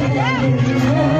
Yeah.